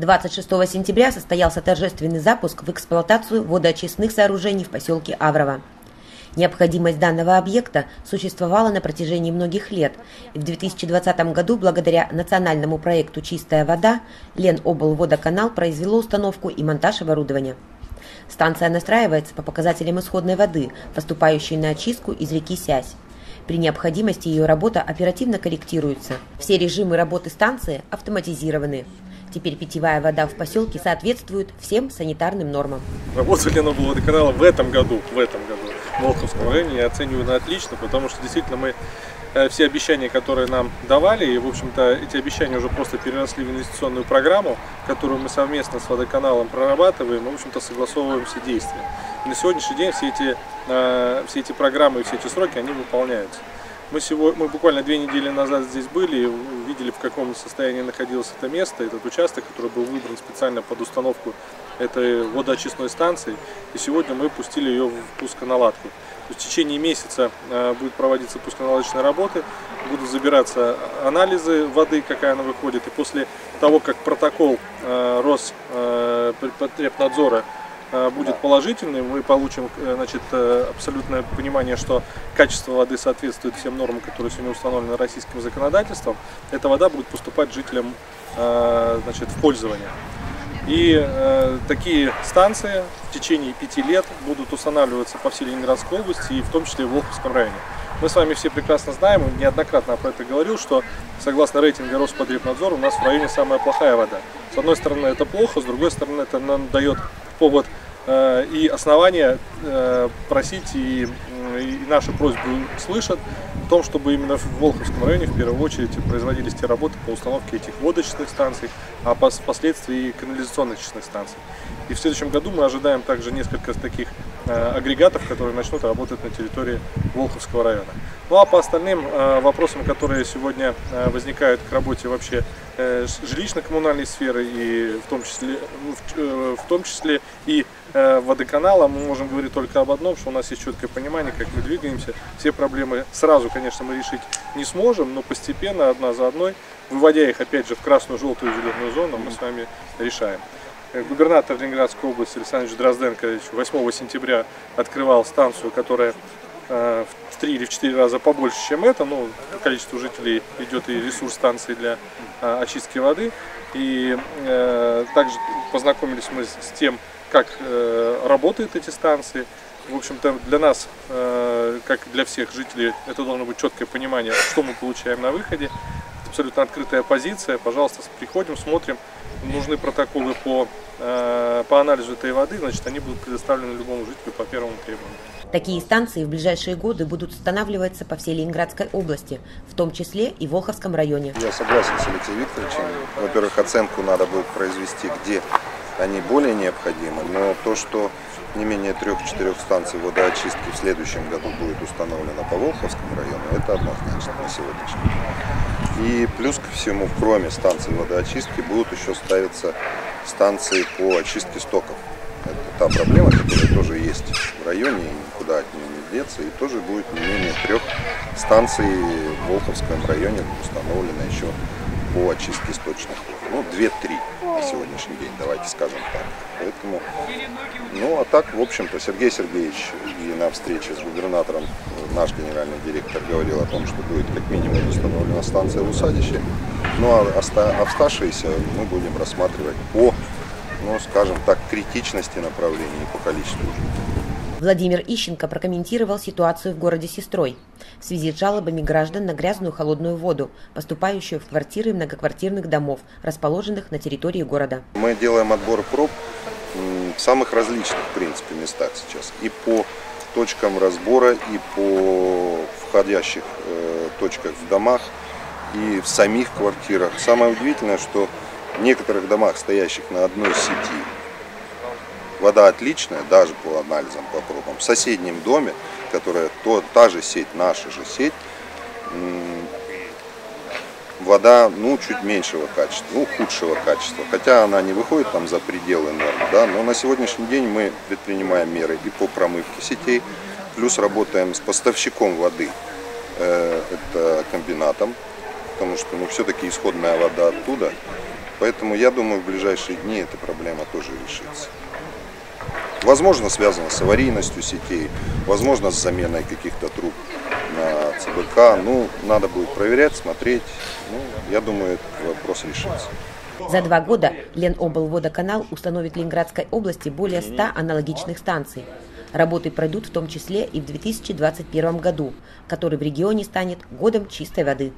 26 сентября состоялся торжественный запуск в эксплуатацию водоочистных сооружений в поселке Аврово. Необходимость данного объекта существовала на протяжении многих лет, и в 2020 году благодаря национальному проекту «Чистая вода» Леноблводоканал произвело установку и монтаж оборудования. Станция настраивается по показателям исходной воды, поступающей на очистку из реки Сязь. При необходимости ее работа оперативно корректируется. Все режимы работы станции автоматизированы. Теперь питьевая вода в поселке соответствует всем санитарным нормам. Работу Леноблу водоканала в этом году, в этом году в Волховском районе я оцениваю на отлично, потому что действительно мы э, все обещания, которые нам давали, и, в общем-то, эти обещания уже просто переросли в инвестиционную программу, которую мы совместно с водоканалом прорабатываем и, в общем-то, согласовываем все действия. И на сегодняшний день все эти, э, все эти программы и все эти сроки, они выполняются. Мы, сегодня, мы буквально две недели назад здесь были и видели, в каком состоянии находилось это место, этот участок, который был выбран специально под установку этой водоочистной станции. И сегодня мы пустили ее в пусконаладку. В течение месяца э, будет проводиться пусконаладочные работы, будут забираться анализы воды, какая она выходит. И после того, как протокол э, Роспотребнадзора Э, будет положительный, мы получим э, значит, э, абсолютное понимание, что качество воды соответствует всем нормам, которые сегодня установлены российским законодательством, эта вода будет поступать жителям значит, в пользование. И э, такие станции в течение пяти лет будут устанавливаться по всей Ленинградской области и в том числе в Волховском районе. Мы с вами все прекрасно знаем, неоднократно про это говорил, что согласно рейтингу Роспотребнадзора у нас в районе самая плохая вода. С одной стороны это плохо, с другой стороны это нам дает повод э, и основания э, просить и, и наши просьбы слышат в том, чтобы именно в Волховском районе в первую очередь производились те работы по установке этих водочных станций, а впоследствии и канализационных чистых станций. И в следующем году мы ожидаем также несколько таких э, агрегатов, которые начнут работать на территории Волховского района. Ну а по остальным э, вопросам, которые сегодня э, возникают к работе вообще э, жилищно-коммунальной сферы и в том числе, ну, э, в том числе и э, водоканала, мы можем говорить только об одном, что у нас есть четкое понимание, как мы двигаемся. Все проблемы сразу, конечно, мы решить не сможем, но постепенно, одна за одной, выводя их опять же в красную, желтую, зеленую зону, мы с вами решаем. Э, губернатор Ленинградской области Александр Дрозденко 8 сентября открывал станцию, которая э, в три или в четыре раза побольше, чем это. Ну, количество жителей идет и ресурс станции для э, очистки воды. И также познакомились мы с тем, как работают эти станции. В общем-то, для нас, как для всех жителей, это должно быть четкое понимание, что мы получаем на выходе. Абсолютно открытая позиция. Пожалуйста, приходим, смотрим нужны протоколы по, э, по анализу этой воды, значит, они будут предоставлены любому жителю по первому требованию. Такие станции в ближайшие годы будут устанавливаться по всей Ленинградской области, в том числе и в Волховском районе. Я согласен с Алексеем Викторовичем. Во-первых, оценку надо будет произвести, где они более необходимы, но то, что не менее трех-четырех станций водоочистки в следующем году будет установлено по Волховскому району, это однозначно на сегодняшний день. И плюс ко всему, кроме станции водоочистки, будут еще ставиться станции по очистке стоков. Та проблема, которая тоже есть в районе, и никуда от нее не деться. И тоже будет не менее трех станций в Волховском районе установлено еще по очистке источных вод. Ну, две-три на сегодняшний день, давайте скажем так. Поэтому, ну, а так, в общем-то, Сергей Сергеевич и на встрече с губернатором наш генеральный директор говорил о том, что будет как минимум установлена станция в Усадище. Ну, а оставшиеся мы будем рассматривать по, ну, скажем так, критичности направлений по количеству жителей. Владимир Ищенко прокомментировал ситуацию в городе Сестрой в связи с жалобами граждан на грязную холодную воду, поступающую в квартиры многоквартирных домов, расположенных на территории города. Мы делаем отбор проб в самых различных, в принципе, местах сейчас. И по точкам разбора, и по входящих э, точках в домах, и в самих квартирах. Самое удивительное, что в некоторых домах, стоящих на одной сети, Вода отличная, даже по анализам, по пробам. В соседнем доме, которая то, та же сеть, наша же сеть, вода ну, чуть меньшего качества, ну, худшего качества. Хотя она не выходит там за пределы норм, да, но на сегодняшний день мы предпринимаем меры и по промывке сетей, плюс работаем с поставщиком воды, э, это комбинатом, потому что ну, все-таки исходная вода оттуда. Поэтому я думаю, в ближайшие дни эта проблема тоже решится. Возможно, связано с аварийностью сетей, возможно, с заменой каких-то труб на ЦБК. Ну, надо будет проверять, смотреть. Ну, я думаю, этот вопрос решится. За два года Леноблводоканал установит в Ленинградской области более 100 аналогичных станций. Работы пройдут в том числе и в 2021 году, который в регионе станет годом чистой воды.